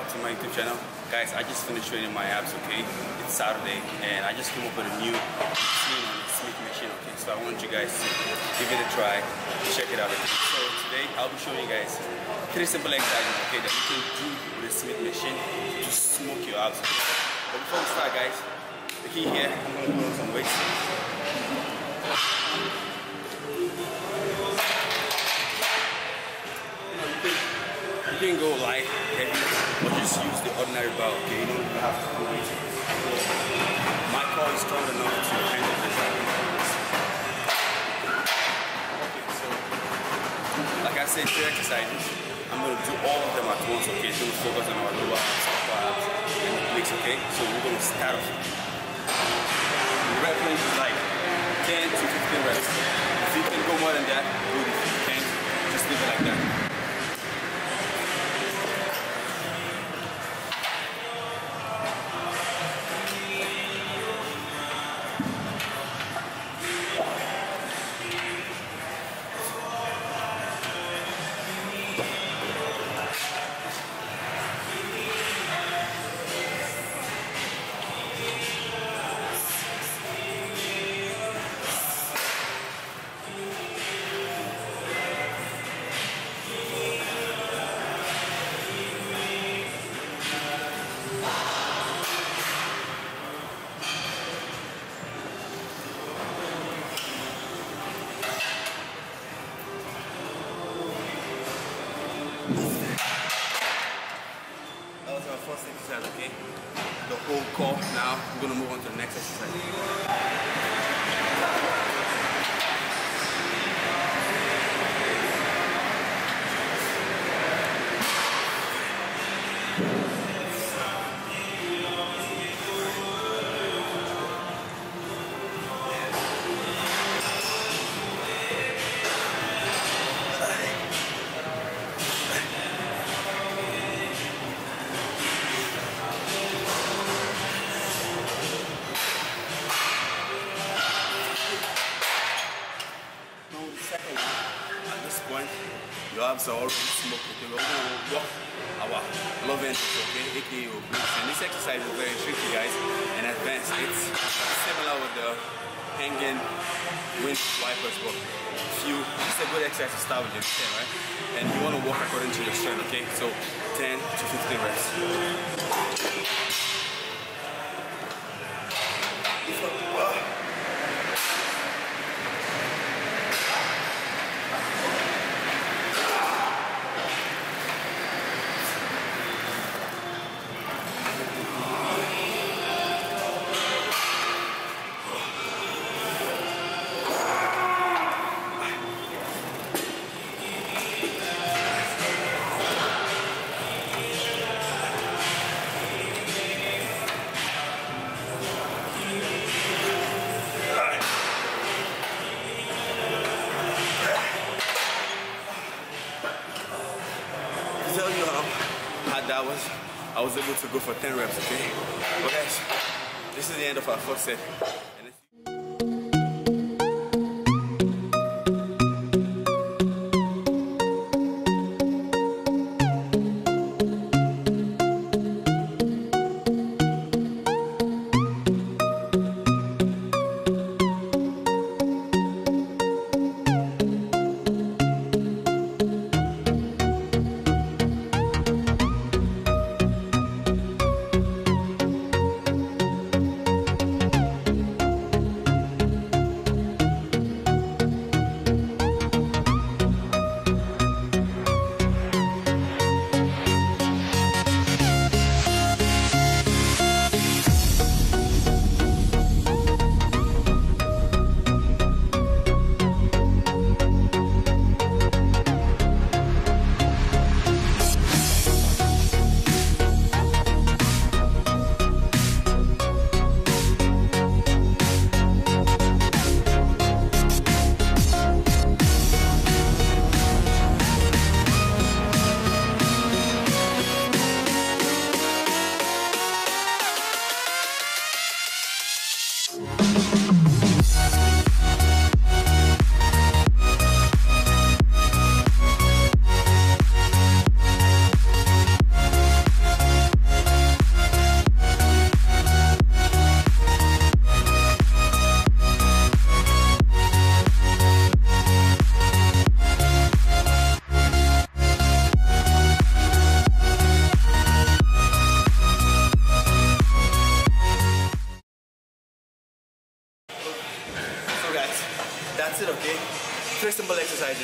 Back to my YouTube channel. Guys, I just finished training my abs, okay? It's Saturday and I just came up with a new routine on the Smith machine, okay? So I want you guys to give it a try, check it out. Okay? So today I'll be showing you guys three simple exercises, okay, that you can do with the Smith machine to smoke your abs. Okay? But before we start, guys, the key here, I'm gonna put on some weights. You can go light, heavy, or just use the ordinary bar, okay? You don't have to do it. My core is strong enough to handle this. Okay, so, like I said, three exercises. I'm going to do all of them at once, okay? We focus on our lower abs, and legs, okay? So we're to start off. The rep range is like 10 to 15 reps. If you can go more than that, good. Whole core. Now we're gonna move on to the next exercise. Your abs are already smoked, okay? We're gonna walk our love interest, okay? AKA obliques. And this exercise is very tricky, guys, and advanced. It's similar with the hanging wind wipers, but you, it's a good exercise to start with your 10, right? And you wanna walk according to your strength, okay? So 10 to 15 reps. Tell you how hard that was, I was able to go for 10 reps, okay? But guys, this is the end of our first set.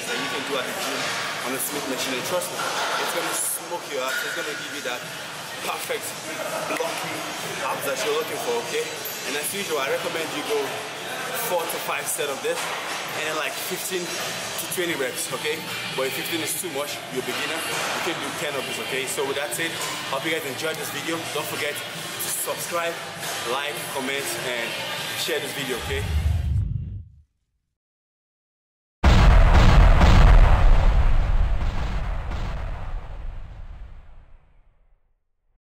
Exercises that you can do at the gym on the Smith machine. And trust me, it's gonna smoke you out. It's gonna give you that perfect blocking abs that you're looking for, okay? And as usual, I recommend you go four to five set of this and like 15 to 20 reps, okay? But if 15 is too much, you're a beginner, you can do 10 of this, okay? So with that said, hope you guys enjoyed this video. Don't forget to subscribe, like, comment, and share this video, okay?